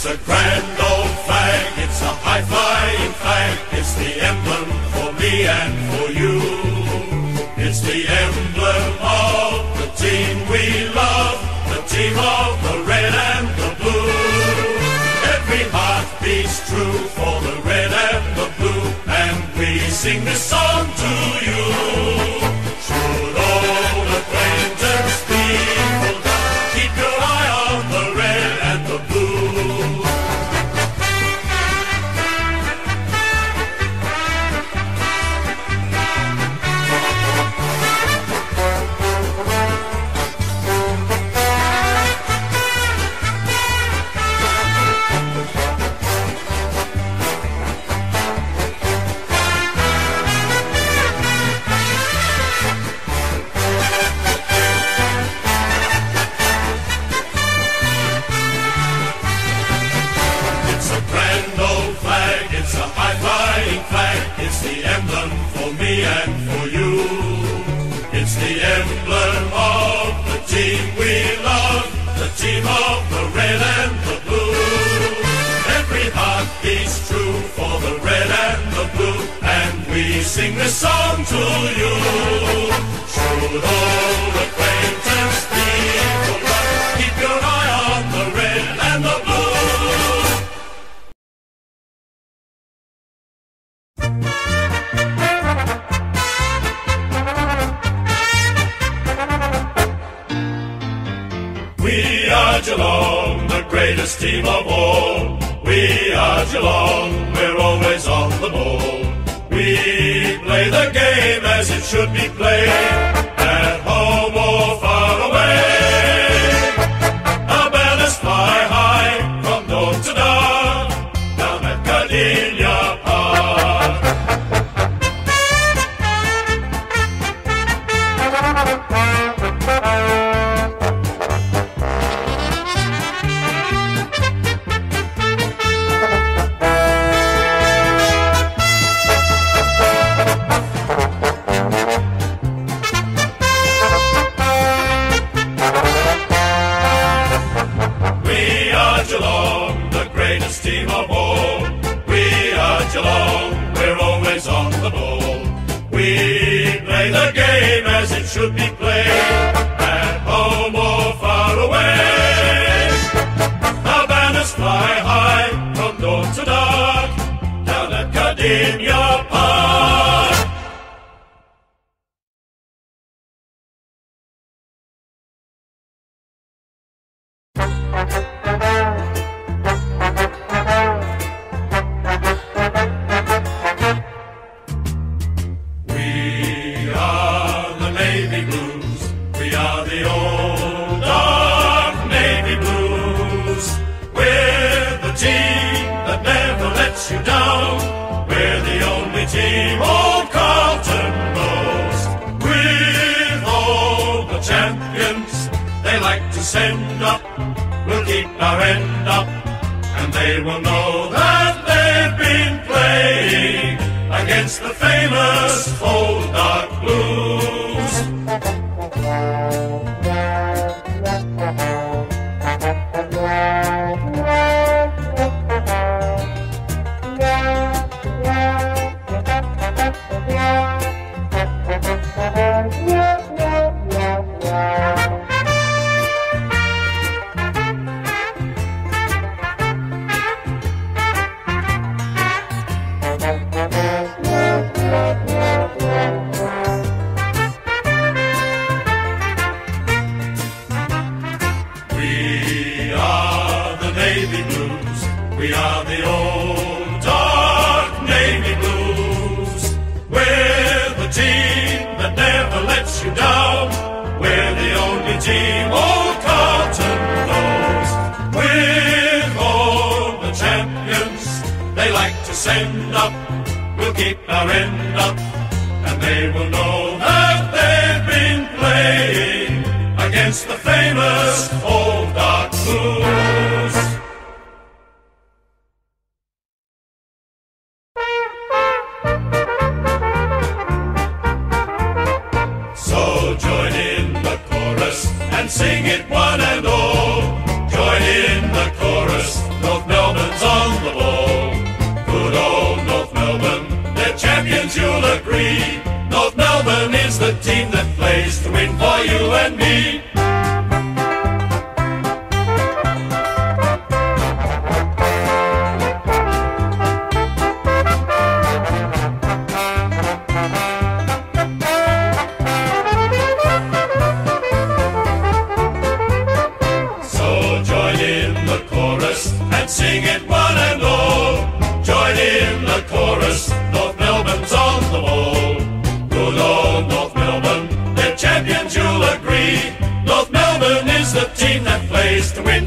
It's a grand old flag, it's a high-flying flag, it's the emblem for me and for you. It's the emblem of the team we love, the team of the red and the blue. Every heart beats true for the red and the blue, and we sing this song to you. We are Geelong, the greatest team of all. We are Geelong, we're always on the ball. We play the game as it should be played. Oh, dark blue. The team that plays to win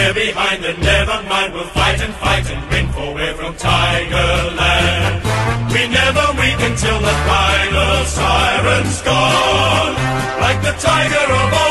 we're behind, and never mind, we'll fight and fight and win, for we're from Tigerland. We never weak until the final siren's gone, like the tiger of old.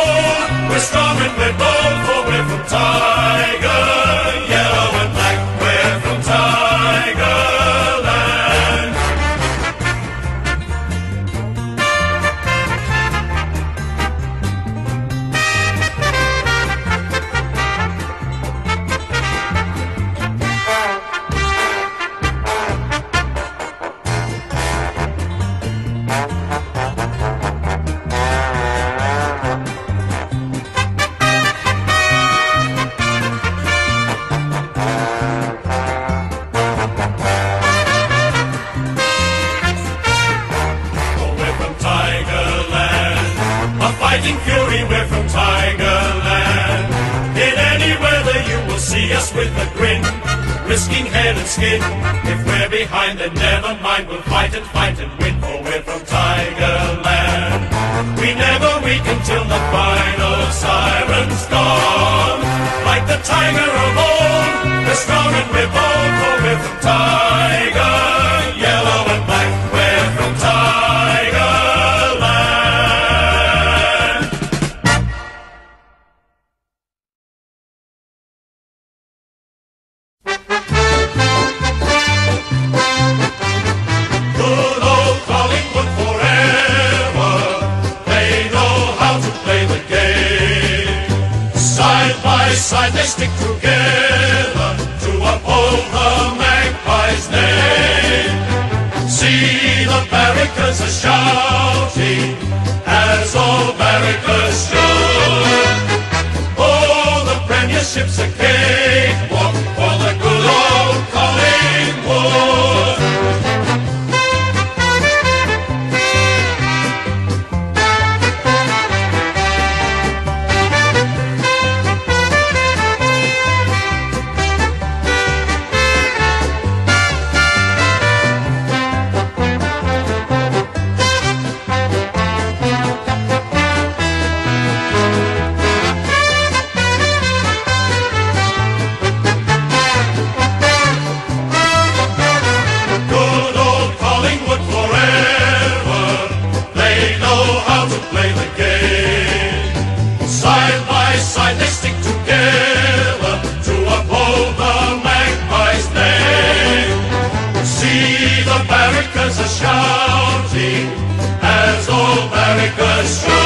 skin. If we're behind, then never mind. We'll fight and fight and win, for we're from Tigerland. We never weaken till the final siren's gone. Like the tiger of old, we're strong and we're bold. America's a shouting, as all America's shout. gotta strike.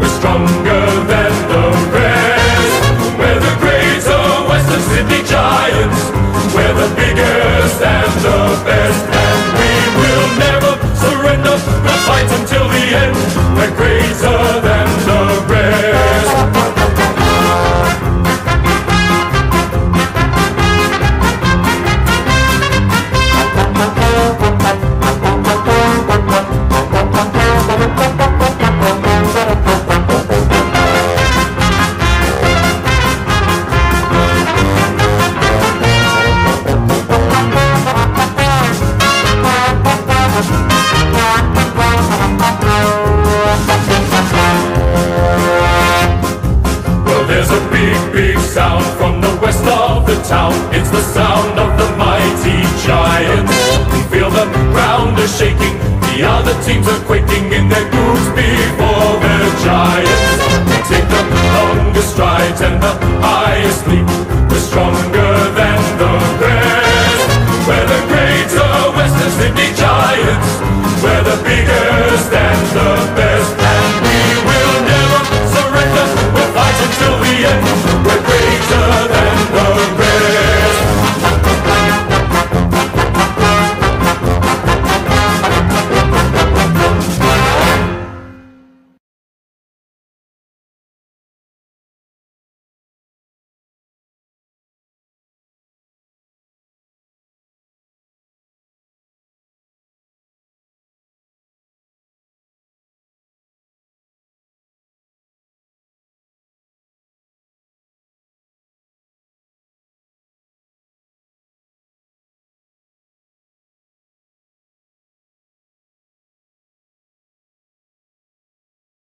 We're stronger